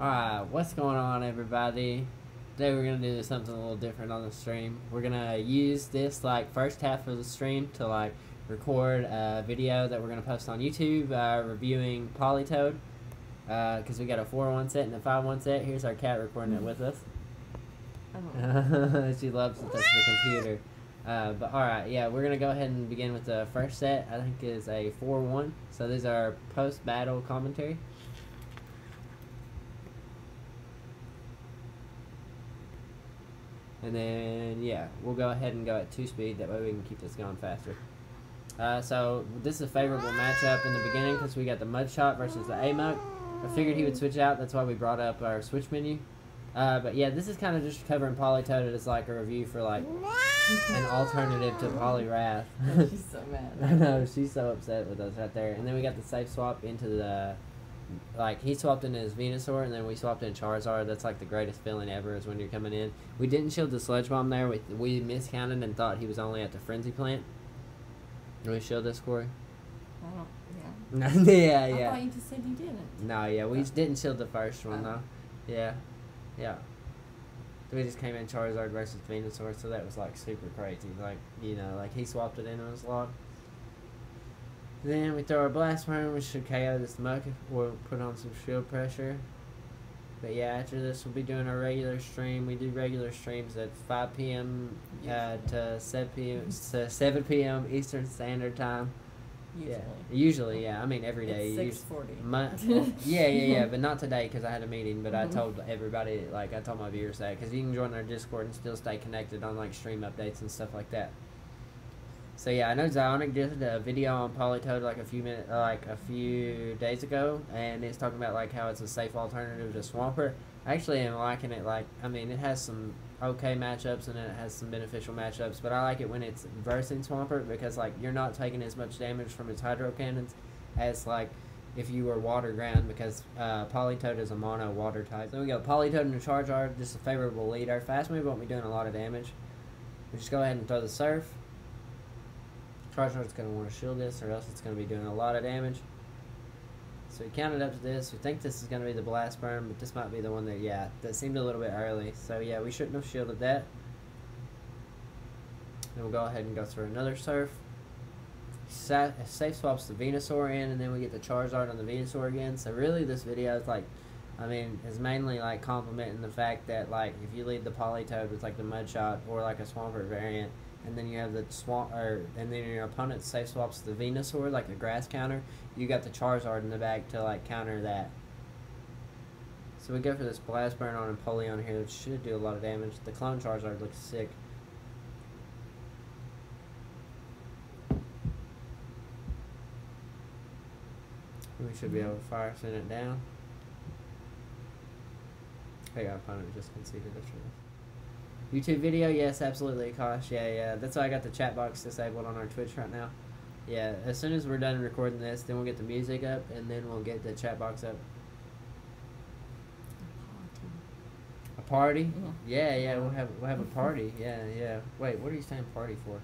Alright, what's going on everybody? Today we're gonna do something a little different on the stream. We're gonna use this like first half of the stream to like record a video that we're gonna post on YouTube uh, reviewing Politoed. Because we got a 4-1 set and a 5-1 set. Here's our cat recording it with us. Oh. she loves to touch the computer. Uh, but alright, yeah, we're gonna go ahead and begin with the first set. I think is a 4-1. So these are post-battle commentary. And then, yeah, we'll go ahead and go at 2 speed. That way we can keep this going faster. Uh, so, this is a favorable matchup in the beginning because we got the Mudshot versus the Amok. I figured he would switch out. That's why we brought up our switch menu. Uh, but yeah, this is kind of just covering Politoed as like a review for like an alternative to Poliwrath. She's so mad. I know she's so upset with us right there. And then we got the safe swap into the like he swapped in his Venusaur and then we swapped in Charizard. That's like the greatest feeling ever is when you're coming in. We didn't shield the sludge bomb there. We, we miscounted and thought he was only at the frenzy plant. Did we shield this Corey? I don't, yeah, yeah. yeah. I thought you just said you didn't. No, yeah, we just didn't shield the first one Oh. though. Yeah, yeah. We just came in Charizard versus Venusaur, so that was like super crazy. Like you know, like he swapped it into his lock. Then we throw our blast burn, which should KO this Muk or put on some shield pressure. But yeah, after this we'll be doing our regular stream. We do regular streams at 5 p.m. Uh, to 7 p.m. to 7 p.m. Eastern Standard Time. Usually. Yeah, usually, yeah. I mean every day. Six forty. my, yeah, yeah, yeah, but not today because I had a meeting. But I Mhm. told everybody, like, I told my viewers that because you can join our Discord and still stay connected on like stream updates and stuff like that. So yeah, I know ZyoniK did a video on Politoed like a few minutes, like a few days ago, and it's talking about like how it's a safe alternative to Swampert. I actually am liking it. Like, I mean, it has some okay matchups and it has some beneficial matchups, but I like it when it's versing Swampert because like you're not taking as much damage from its hydro cannons as like if you were water ground because uh, Politoed is a mono water type. So we got Politoed and a Charizard, just a favorable lead. Our fast move won't be doing a lot of damage. We just go ahead and throw the Surf. Charizard's going to want to shield this or else it's going to be doing a lot of damage. So we counted up to this. We think this is going to be the Blast Burn, but this might be the one that, yeah, that seemed a little bit early. So yeah, we shouldn't have shielded that. Then we'll go ahead and go through another Surf. Sa- safe swaps the Venusaur in, and then we get the Charizard on the Venusaur again. So really, this video is like, I mean, is mainly like complimenting the fact that like if you lead the Politoed with like the Mud Shot or like a Swampert variant, and then you have the swamp, or and then your opponent safe swaps the Venusaur like a Grass counter, you got the Charizard in the back to like counter that. So we go for this Blast Burn on Empoleon here, which should do a lot of damage. The Clone Charizard looks sick. We should be able to fire send it down. Hey, our opponent just conceded a truth. YouTube video, yes, absolutely, Kosh. Yeah, yeah. That's why I got the chat box disabled on our Twitch right now. Yeah, as soon as we're done recording this, then we'll get the music up, and then we'll get the chat box up. A party? Yeah. Yeah, yeah. We'll have we'll have a party. Yeah, yeah. Wait, what are you saying party for?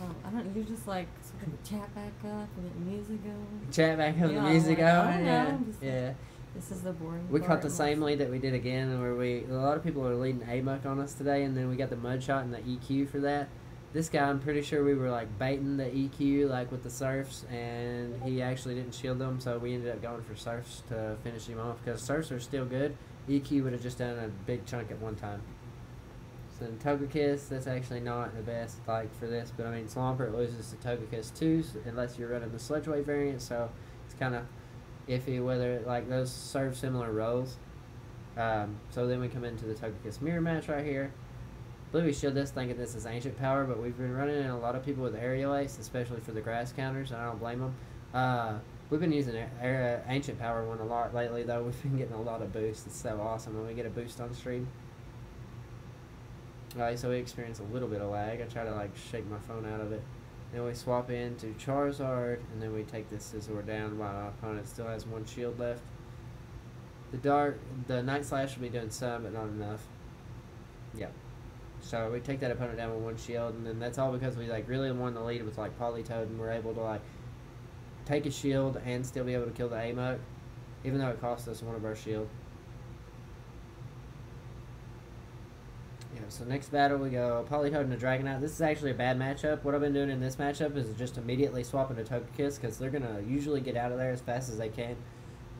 Oh, I don't. You just like sort of chat back up and get the music going. Chat back up the Yeah, music like, I on. Yeah, know, just like- yeah. This is the boring. We caught the same lead that we did again, where we a lot of people are leading Amok on us today, and then we got the mud shot and the EQ for that. This guy, I'm pretty sure we were like baiting the EQ like with the surfs, and he actually didn't shield them, so we ended up going for surfs to finish him off because surfs are still good. EQ would have just done a big chunk at one time. So then Togekiss, that's actually not the best like for this, but I mean Swampert loses to Togekiss too, so, unless you're running the Sludge Wave variant, so it's kind of iffy whether like those serve similar roles. Um, so then we come into the Togekiss mirror match right here. I believe we shield this thinking this is ancient power, but we've been running in a lot of people with aerial ace, especially for the grass counters, and I don't blame them. Uh, we've been using a- a- ancient power one a lot lately, though. We've been getting a lot of boosts. It's so awesome when we get a boost on stream. Alright, so we experience a little bit of lag. I try to like shake my phone out of it. Then we swap into Charizard, and then we take this Scizor down while our opponent still has one shield left. The dark, the Night Slash will be doing some, but not enough. Yep. So we take that opponent down with one shield, and then that's all because we like really won the lead with like Politoed, and we're able to like take a shield and still be able to kill the Amok, even though it cost us one of our shield. So next battle we go Politoed and a Dragonite. This is actually a bad matchup. What I've been doing in this matchup is just immediately swapping to Togekiss because they're going to usually get out of there as fast as they can.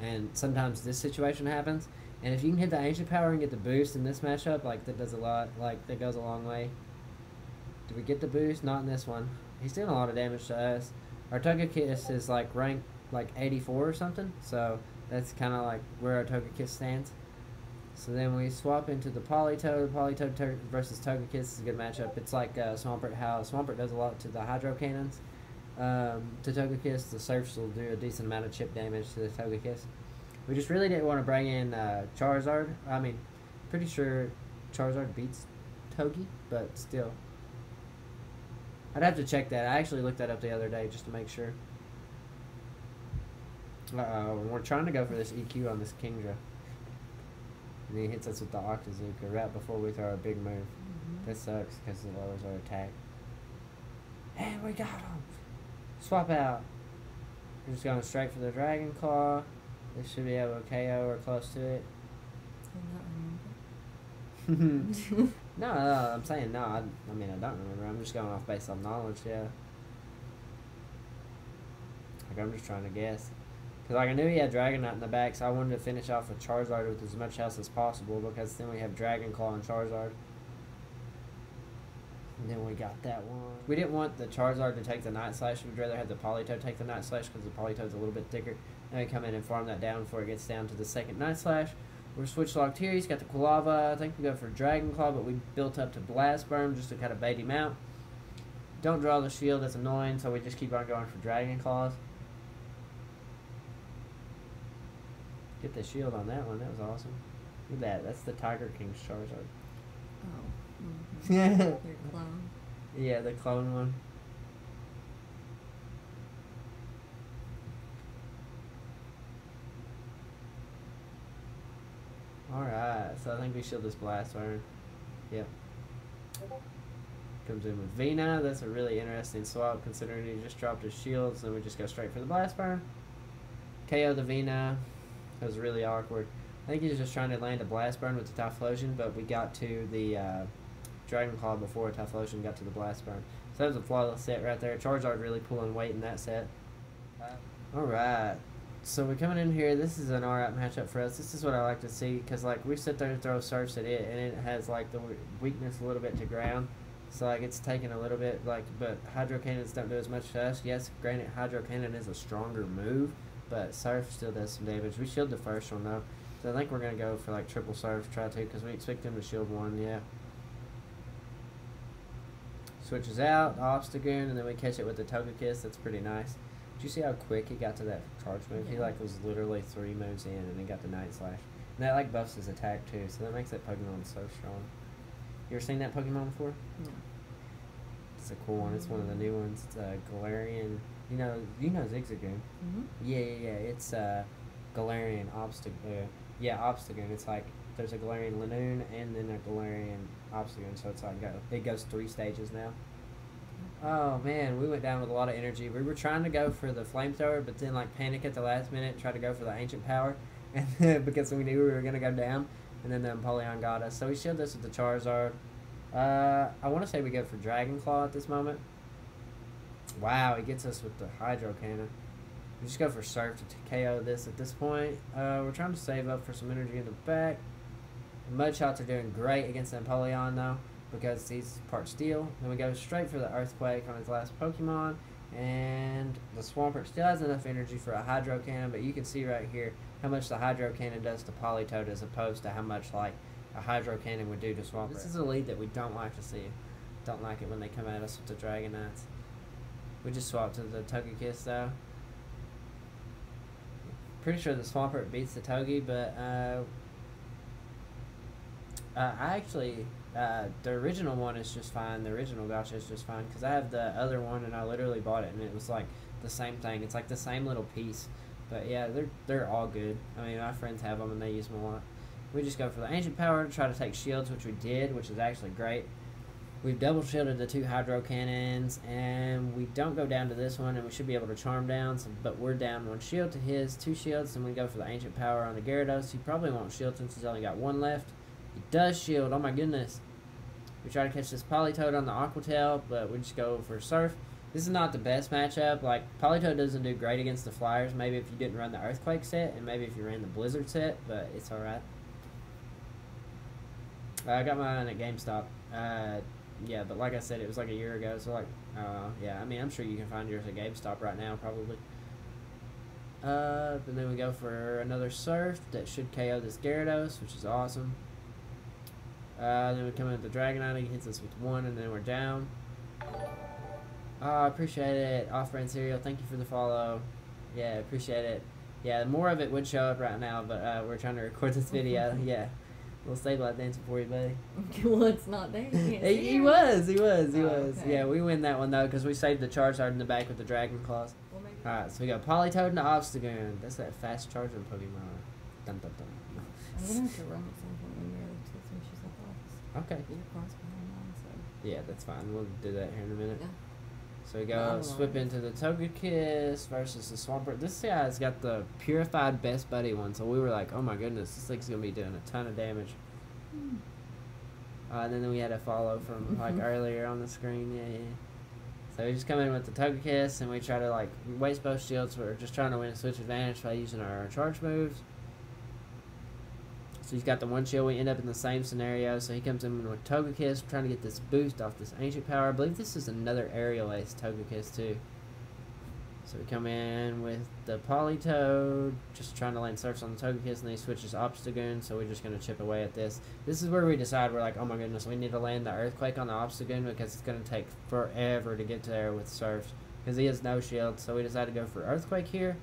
And sometimes this situation happens. And if you can hit the Ancient Power and get the boost in this matchup, like that does a lot. Like that goes a long way. Did we get the boost? Not in this one. He's doing a lot of damage to us. Our Togekiss is like ranked like 84 or something. So that's kind of like where our Togekiss stands. So then we swap into the Politoed. Politoed ter- versus Togekiss is a good matchup. It's like uh, Swampert, how Swampert does a lot to the Hydro Cannons. Um, to Togekiss, the Surfs will do a decent amount of chip damage to the Togekiss. We just really didn't want to bring in uh, Charizard. I mean, pretty sure Charizard beats Togi, but still. I'd have to check that. I actually looked that up the other day just to make sure. Uh-oh, we're trying to go for this EQ on this Kingdra. And he hits us with the Octazooka right before we throw a big move. Mhm. That sucks because it lowers our attack. And we got him! Swap out. We're just going straight for the Dragon Claw. This should be able to KO or close to it. Do you not no, no, I'm saying no. I, I mean, I don't remember. I'm just going off based on knowledge, yeah. Like, I'm just trying to guess. Because, like, I knew he had Dragonite in the back, so I wanted to finish off with Charizard with as much health as possible, because then we have Dragon Claw and Charizard. And then we got that one. We didn't want the Charizard to take the Night Slash. We'd rather have the Politoed take the Night Slash, because the Politoed's a little bit thicker. And we come in and farm that down before it gets down to the second Night Slash. We're switch locked here. He's got the Quilava. I think we go for Dragon Claw, but we built up to Blast Burn just to kind of bait him out. Don't draw the shield. That's annoying, so we just keep on going for Dragon Claws. Get the shield on that one. That was awesome. Look at that. That's the Tiger King's Charizard. Oh. mhm. yeah, Your clone. the clone one. Alright, so I think we shield this blast burn. Yep. Comes in with Vina. That's a really interesting swap considering he just dropped his shields. Then we just go straight for the blast burn. KO the Vina. That was really awkward. I think he was just trying to land a blast burn with the Typhlosion, but we got to the uh, Dragon Claw before Typhlosion got to the blast burn. So that was a flawless set right there. Charizard really pulling weight in that set. Alright. So we're coming in here. This is an alright matchup for us. This is what I like to see because like we sit there and throw surfs at it, and it has like the weakness a little bit to ground. So like it's taking a little bit like, but hydro cannons don't do as much to us. Yes, granted, hydro cannon is a stronger move, but surf still does some damage. We shield the first one though, so I think we're gonna go for like triple surf, try to because we expect them to shield one. Yeah. Switches out, Obstagoon, and then we catch it with the Togekiss. That's pretty nice. Did you see how quick he got to that charge move? He like was literally three moves in, and he got the Night Slash. And that like buffs his attack too, so that makes that Pokemon so strong. You ever seen that Pokemon before? No. It's a cool one. It's one of the new ones. It's uh, Galarian. You know, you know Zigzagoon. Mm-hmm. Yeah, yeah, yeah. It's uh, Galarian Obstagoon. Uh, yeah, Obstagoon. It's like there's a Galarian Linoone and then a Galarian Obstagoon. So it's like go, it goes three stages now. Oh man, we went down with a lot of energy. We were trying to go for the flamethrower, but then like panic at the last minute try to go for the ancient power, and because we knew we were gonna go down, and then the Empoleon got us. So we shielded us with the Charizard. Uh, I want to say we go for Dragon Claw at this moment. Wow, he gets us with the Hydro Cannon. We just go for Surf to KO this at this point. Uh, we're trying to save up for some energy in the back. Mud Shots are doing great against the Empoleon though, because he's part steel. Then we go straight for the Earthquake on his last Pokemon. And the Swampert still has enough energy for a Hydro Cannon, but you can see right here how much the Hydro Cannon does to Politoed as opposed to how much like a Hydro Cannon would do to Swampert. This is a lead that we don't like to see. Don't like it when they come at us with the Dragonites. We just swapped to the Togekiss though. Pretty sure the Swampert beats the Togi, but uh, uh, I actually uh, the original one is just fine. The original Go-tcha is just fine because I have the other one and I literally bought it and it was like the same thing. It's like the same little piece, but yeah, they're they're all good. I mean, my friends have them and they use them a lot. We just go for the ancient power to try to take shields, which we did, which is actually great. We've double shielded the two hydro cannons, and we don't go down to this one, and we should be able to charm down. So, but we're down one shield to his, two shields, and we go for the ancient power on the Gyarados. He probably won't shield since he's only got one left. He does shield. Oh my goodness. We try to catch this Politoed on the Aquatail, but we just go for Surf. This is not the best matchup. Like, Politoed doesn't do great against the Flyers. Maybe if you didn't run the Earthquake set, and maybe if you ran the Blizzard set, but it's alright. I got mine at GameStop. Uh, yeah, but like I said, it was like a year ago, so like, uh, yeah, I mean, I'm sure you can find yours at GameStop right now, probably. Uh, and then we go for another Surf that should KO this Gyarados, which is awesome. Uh, then we come in with the Dragonite, he hits us with one, and then we're down. Oh, I appreciate it. Off brand cereal, thank you for the follow. Yeah, appreciate it. Yeah, more of it would show up right now, but uh, we're trying to record this video. yeah. Little stabilize dancing for you, buddy. well, it's not there. He, he was, he was, he Oh, was. okay. Yeah, we win that one though because we saved the Charizard in the back with the Dragon Claws. Well, Alright, so we got Politoed and Obstagoon. That's that fast charging Pokemon. Dun, dun, dun. I'm gonna have to run at some point when you're to when she's at the office. Okay. Your behind mine, so. Yeah, that's fine. We'll do that here in a minute. Yeah. So we go I'm swip into the Togekiss versus the Swampert. This guy's got the purified best buddy one, so we were like, oh my goodness, this thing's gonna be doing a ton of damage. Uh, and then we had a follow from like Mhm. earlier on the screen. Yeah, yeah. So we just come in with the Togekiss and we try to like waste both shields. We're just trying to win a switch advantage by using our charge moves. So he's got the one shield. We end up in the same scenario. So he comes in with Togekiss, trying to get this boost off this ancient power. I believe this is another aerial ace Togekiss too. So we come in with the Politoed, just trying to land surfs on the Togekiss, and then he switches Obstagoon, so we're just going to chip away at this. This is where we decide, we're like, oh my goodness, we need to land the Earthquake on the Obstagoon because it's going to take forever to get there with surfs, because he has no shield, so we decide to go for Earthquake here.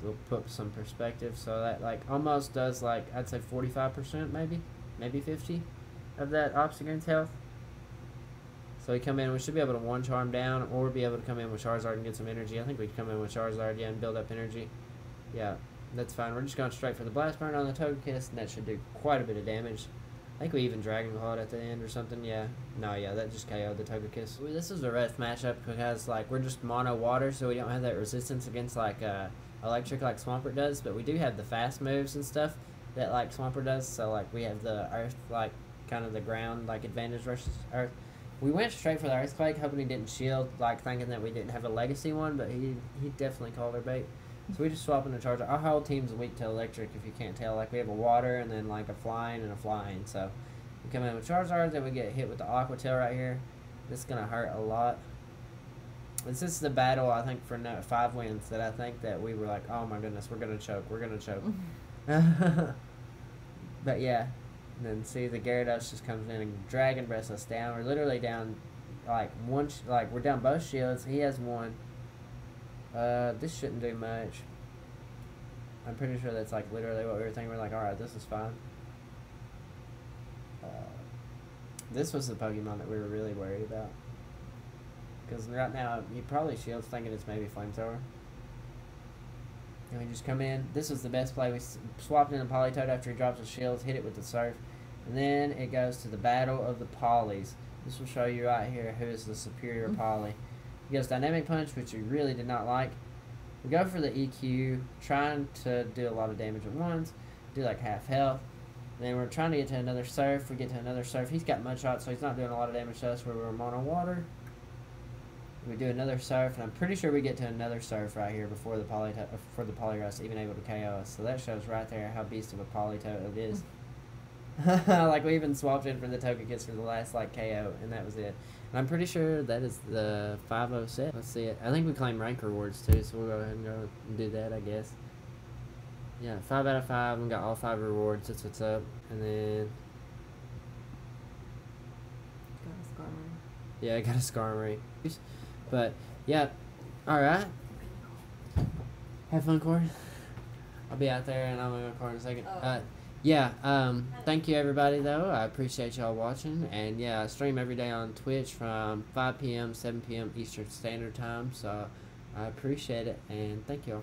So we'll put some perspective, so that, like, almost does, like, I'd say 45% maybe, maybe 50 of that Obstagoon's health. So we come in, we should be able to one charm down, or be able to come in with Charizard and get some energy. I think we'd come in with Charizard, yeah, and build up energy. Yeah, that's fine. We're just going straight for the Blast Burn on the Togekiss, and that should do quite a bit of damage. I think we even Dragon Clawed at the end or something, yeah. No, yeah, that just KO'd the Togekiss. This is a rough matchup because, like, we're just mono water, so we don't have that resistance against, like, uh, electric like Swampert does, but we do have the fast moves and stuff that, like, Swampert does, so, like, we have the Earth, like, kind of the ground, like, advantage versus Earth. We went straight for the earthquake, hoping he didn't shield, like thinking that we didn't have a legacy one, but he he definitely called our bait. So we just swap in the charger. Our whole team's weak to electric, if you can't tell. Like we have a water and then like a flying and a flying. So we come in with Charizard, then we get hit with the Aqua Tail right here. This is gonna hurt a lot. This is the battle I think for no, five wins that I think that we were like, oh my goodness, we're gonna choke, we're gonna choke. but yeah, and then see the Gyarados just comes in and Dragon Breath us down. We're literally down like one, like we're down both shields. He has one. Uh, this shouldn't do much. I'm pretty sure that's like literally what we were thinking. We're like, all right, this is fine. Uh, this was the Pokemon that we were really worried about. Because right now, he probably shields thinking it's maybe Flamethrower. And we just come in. This was the best play. We swapped in a Politoed after he drops his shields, hit it with the Surf. And then it goes to the Battle of the Polys. This will show you right here who is the superior Mhm. Poly. He goes Dynamic Punch, which we really did not like. We go for the EQ, trying to do a lot of damage at once, do like half health. Then we're trying to get to another surf. We get to another surf. He's got mud shot, so he's not doing a lot of damage to us where we're mono water. We do another surf, and I'm pretty sure we get to another surf right here before the poly before the Poliwrath even able to KO us. So that shows right there how beast of a Politoed it is. Hmm. like we even swapped in for the Togekiss for the last like KO, and that was it. And I'm pretty sure that is the 5 set. Let's see it. I think we claim rank rewards too, so we'll go ahead and go and do that, I guess. Yeah, 5 out of 5. We got all 5 rewards. That's what's up. And then, Got a scar on yeah, I got a Skarmory. But, yeah. Alright. Have fun, Corey. I'll be out there and I'm going to record in a second. Oh. Uh, yeah, um, thank you everybody though. I appreciate y'all watching. And yeah, I stream every day on Twitch from 5 p.m., 7 p.m. Eastern Standard Time. So I appreciate it and thank y'all.